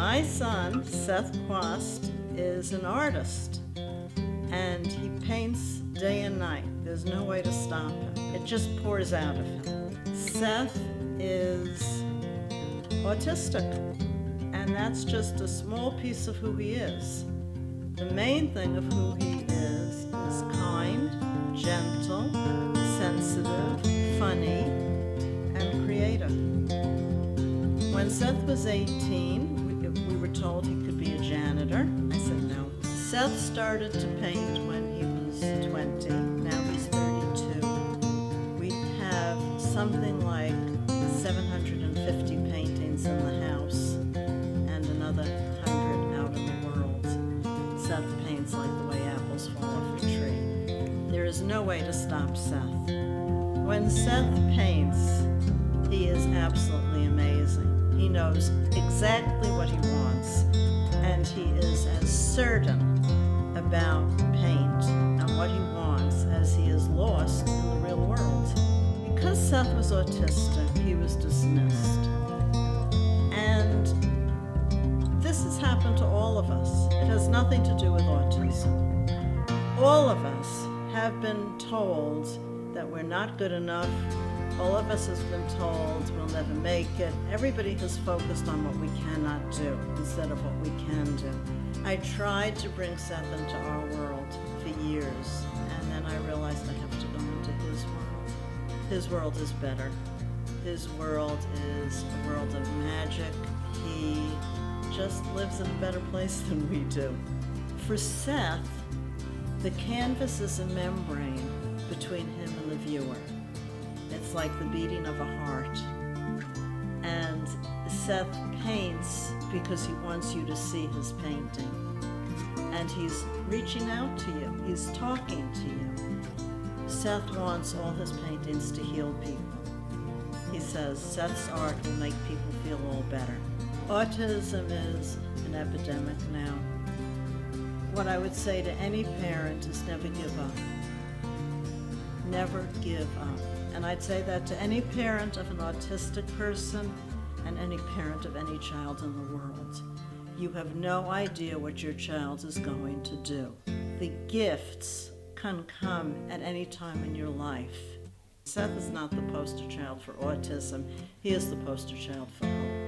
My son, Seth Chwast, is an artist and he paints day and night. There's no way to stop him, it just pours out of him. Seth is autistic, and that's just a small piece of who he is. The main thing of who he is is kind, gentle, sensitive, funny, and creative. When Seth was 18, Seth started to paint when he was 20. Now he's 32. We have something like 750 paintings in the house and another 100 out in the world. Seth paints like the way apples fall off a tree. There is no way to stop Seth. When Seth paints, he is absolutely amazing. He knows exactly what he wants, and he is as certain he is lost in the real world. Because Seth was autistic, he was dismissed. And this has happened to all of us. It has nothing to do with autism. All of us have been told that we're not good enough. All of us has been told we'll never make it. Everybody has focused on what we cannot do instead of what we can do. I tried to bring Seth into our world for years, His world is better. His world is a world of magic. He just lives in a better place than we do. For Seth, the canvas is a membrane between him and the viewer. It's like the beating of a heart. And Seth paints because he wants you to see his painting. And he's reaching out to you, he's talking to you. Seth wants all his paintings to heal people. He says Seth's art will make people feel all better. Autism is an epidemic now. What I would say to any parent is never give up. Never give up. And I'd say that to any parent of an autistic person and any parent of any child in the world. You have no idea what your child is going to do. The gifts can come at any time in your life. Seth is not the poster child for autism, he is the poster child for hope.